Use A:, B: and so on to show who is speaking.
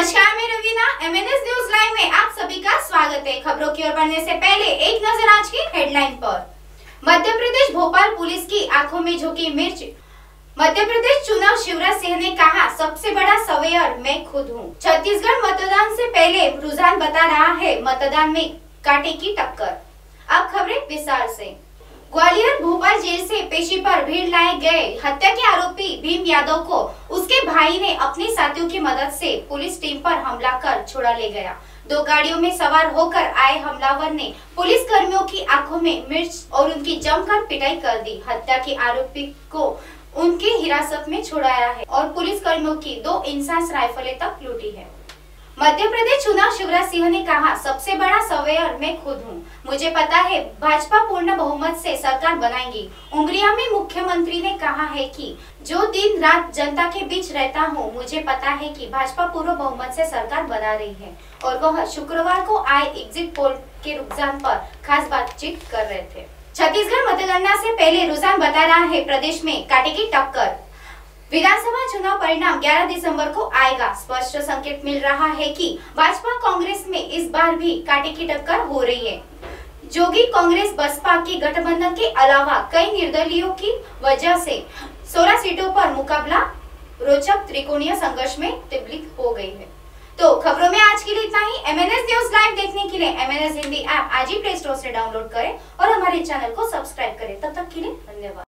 A: नमस्कार, मैं Raveena MNS news live में आप सभी का स्वागत है। खबरों की ओर बढ़ने से पहले एक नज़र आज की हेडलाइन पर। मध्य प्रदेश भोपाल पुलिस की आँखों में झोंकी मिर्च। मध्य प्रदेश चुनाव शिवराज सिंह ने कहा, सबसे बड़ा सवेयर मैं खुद हूँ। छत्तीसगढ़ मतदान से पहले रुझान बता रहा है मतदान में काटे की टक्कर। अब खबरें विस्तार ऐसी ग्वालियर भोपाल जेल से पेशी पर भीड़ लाए गए हत्या के आरोपी भीम यादव को उसके भाई ने अपने साथियों की मदद से पुलिस टीम पर हमला कर छुड़ा ले गया। दो गाड़ियों में सवार होकर आए हमलावर ने पुलिस कर्मियों की आँखों में मिर्च और उनकी जमकर पिटाई कर दी। हत्या के आरोपी को उनके हिरासत में छुड़ाया है और पुलिस कर्मियों की दो इंसास राइफलें तक लूटी है। मध्य प्रदेश चुनाव शिवराज सिंह ने कहा, सबसे बड़ा सवेयर मैं खुद हूँ। मुझे पता है, भाजपा पूर्ण बहुमत से सरकार बनाएगी। उमरिया में मुख्यमंत्री ने कहा है कि, जो दिन रात जनता के बीच रहता हूँ, मुझे पता है कि भाजपा पूर्ण बहुमत से सरकार बना रही है। और वह शुक्रवार को आए एग्जिट पोल के रुझान पर खास बातचीत कर रहे थे। छत्तीसगढ़ मतगणना से पहले रुझान बता रहा है, प्रदेश में काटे की टक्कर। विधानसभा चुनाव परिणाम 11 दिसंबर को आएगा। स्पष्ट संकेत मिल रहा है कि भाजपा कांग्रेस में इस बार भी काटे की टक्कर हो रही है। जोगी कांग्रेस बसपा के गठबंधन के अलावा कई निर्दलियों की वजह से 16 सीटों पर मुकाबला रोचक त्रिकोणीय संघर्ष में तब्दील हो गई है। तो खबरों में आज के लिए इतना ही। एम एमएनएस न्यूज़ लाइव देखने के लिए एमएनएस हिंदी ऐप आज ही प्ले स्टोर से डाउनलोड करें और हमारे चैनल को सब्सक्राइब करें। तब तक के लिए धन्यवाद।